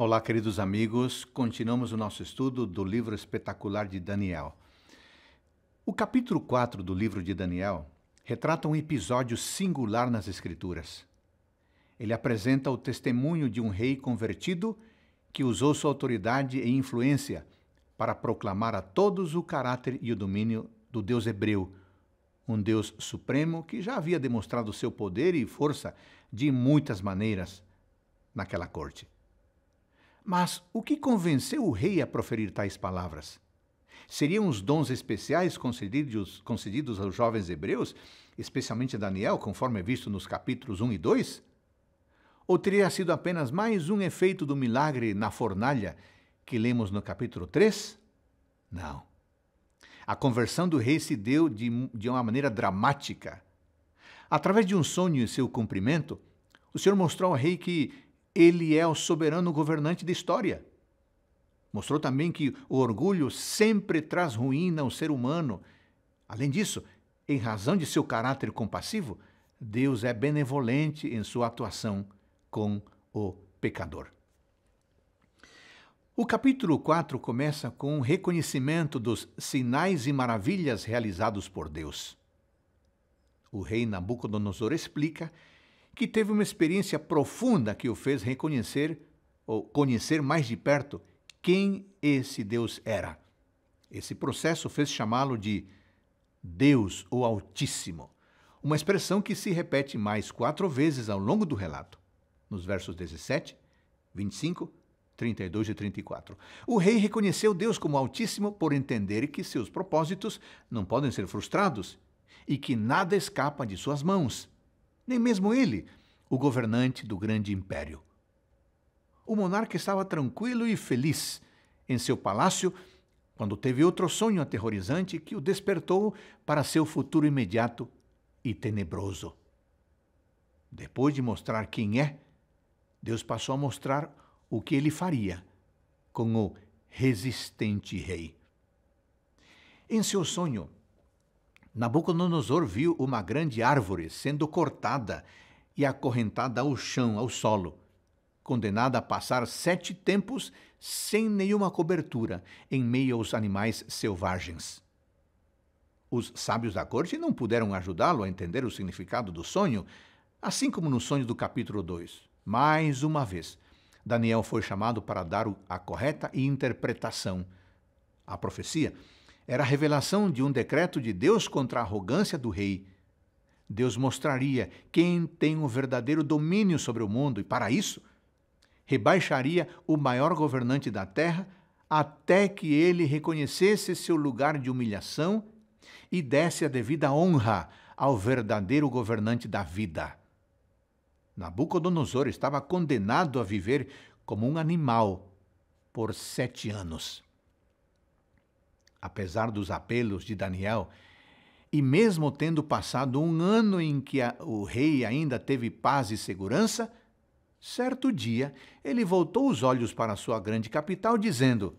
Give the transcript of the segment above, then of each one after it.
Olá, queridos amigos. Continuamos o nosso estudo do livro espetacular de Daniel. O capítulo 4 do livro de Daniel retrata um episódio singular nas Escrituras. Ele apresenta o testemunho de um rei convertido que usou sua autoridade e influência para proclamar a todos o caráter e o domínio do Deus hebreu, um Deus supremo que já havia demonstrado seu poder e força de muitas maneiras naquela corte. Mas o que convenceu o rei a proferir tais palavras? Seriam os dons especiais concedidos, concedidos aos jovens hebreus, especialmente Daniel, conforme é visto nos capítulos 1 e 2? Ou teria sido apenas mais um efeito do milagre na fornalha que lemos no capítulo 3? Não. A conversão do rei se deu de, de uma maneira dramática. Através de um sonho e seu cumprimento, o Senhor mostrou ao rei que ele é o soberano governante da história. Mostrou também que o orgulho sempre traz ruína ao ser humano. Além disso, em razão de seu caráter compassivo, Deus é benevolente em sua atuação com o pecador. O capítulo 4 começa com um reconhecimento dos sinais e maravilhas realizados por Deus. O rei Nabucodonosor explica que teve uma experiência profunda que o fez reconhecer ou conhecer mais de perto quem esse Deus era. Esse processo fez chamá-lo de Deus, o Altíssimo, uma expressão que se repete mais quatro vezes ao longo do relato, nos versos 17, 25, 32 e 34. O rei reconheceu Deus como Altíssimo por entender que seus propósitos não podem ser frustrados e que nada escapa de suas mãos nem mesmo ele, o governante do grande império. O monarca estava tranquilo e feliz em seu palácio quando teve outro sonho aterrorizante que o despertou para seu futuro imediato e tenebroso. Depois de mostrar quem é, Deus passou a mostrar o que ele faria com o resistente rei. Em seu sonho, Nabucodonosor viu uma grande árvore sendo cortada e acorrentada ao chão, ao solo, condenada a passar sete tempos sem nenhuma cobertura, em meio aos animais selvagens. Os sábios da corte não puderam ajudá-lo a entender o significado do sonho, assim como no sonho do capítulo 2. Mais uma vez, Daniel foi chamado para dar a correta interpretação. A profecia era a revelação de um decreto de Deus contra a arrogância do rei. Deus mostraria quem tem o verdadeiro domínio sobre o mundo e, para isso, rebaixaria o maior governante da terra até que ele reconhecesse seu lugar de humilhação e desse a devida honra ao verdadeiro governante da vida. Nabucodonosor estava condenado a viver como um animal por sete anos apesar dos apelos de Daniel, e mesmo tendo passado um ano em que a, o rei ainda teve paz e segurança, certo dia ele voltou os olhos para sua grande capital, dizendo: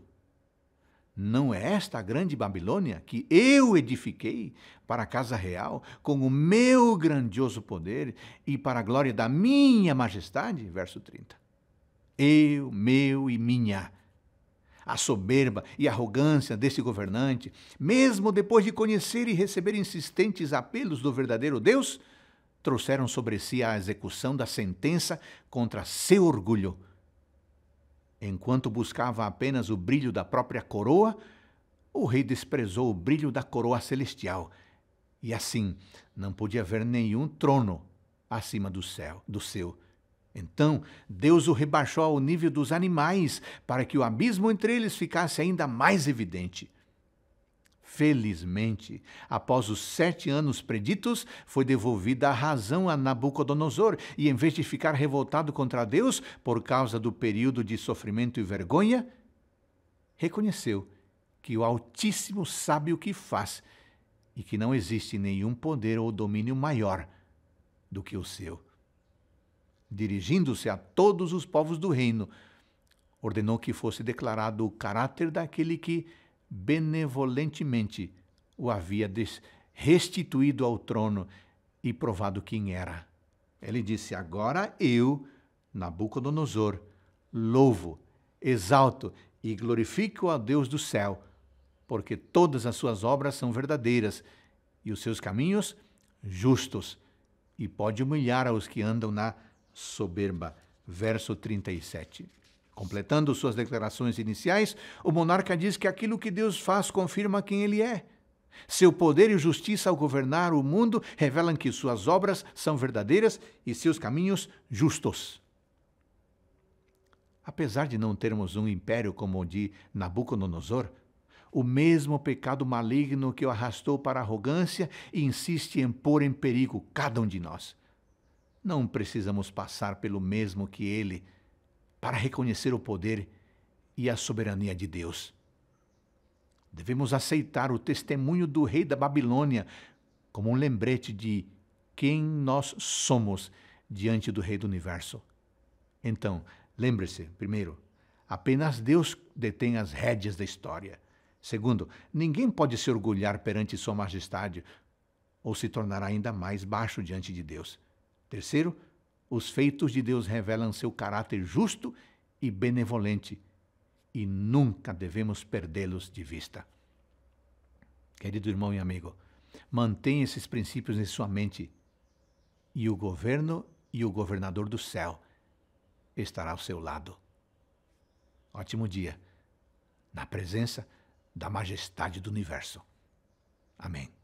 Não é esta a grande Babilônia que eu edifiquei para a casa real com o meu grandioso poder e para a glória da minha majestade? Verso 30. Eu, meu e minha a soberba e arrogância desse governante, mesmo depois de conhecer e receber insistentes apelos do verdadeiro Deus, trouxeram sobre si a execução da sentença contra seu orgulho. Enquanto buscava apenas o brilho da própria coroa, o rei desprezou o brilho da coroa celestial, e assim não podia ver nenhum trono acima do céu, do seu então Deus o rebaixou ao nível dos animais, para que o abismo entre eles ficasse ainda mais evidente. Felizmente, após os sete anos preditos, foi devolvida a razão a Nabucodonosor, e em vez de ficar revoltado contra Deus por causa do período de sofrimento e vergonha, reconheceu que o Altíssimo sabe o que faz e que não existe nenhum poder ou domínio maior do que o seu dirigindo-se a todos os povos do reino, ordenou que fosse declarado o caráter daquele que benevolentemente o havia restituído ao trono e provado quem era. Ele disse: Agora eu, Nabucodonosor, louvo, exalto e glorifico a Deus do céu, porque todas as suas obras são verdadeiras e os seus caminhos justos, e pode humilhar aos que andam na soberba. Verso 37. Completando suas declarações iniciais, o monarca diz que aquilo que Deus faz confirma quem ele é. Seu poder e justiça ao governar o mundo revelam que suas obras são verdadeiras e seus caminhos justos. Apesar de não termos um império como o de Nabucodonosor, o mesmo pecado maligno que o arrastou para a arrogância insiste em pôr em perigo cada um de nós. Não precisamos passar pelo mesmo que ele para reconhecer o poder e a soberania de Deus. Devemos aceitar o testemunho do rei da Babilônia como um lembrete de quem nós somos diante do rei do universo. Então, lembre-se, primeiro, apenas Deus detém as rédeas da história. Segundo, ninguém pode se orgulhar perante Sua Majestade ou se tornar ainda mais baixo diante de Deus. Terceiro, os feitos de Deus revelam seu caráter justo e benevolente e nunca devemos perdê-los de vista. Querido irmão e amigo, mantenha esses princípios em sua mente e o governo e o governador do céu estará ao seu lado. Ótimo dia, na presença da majestade do universo. Amém.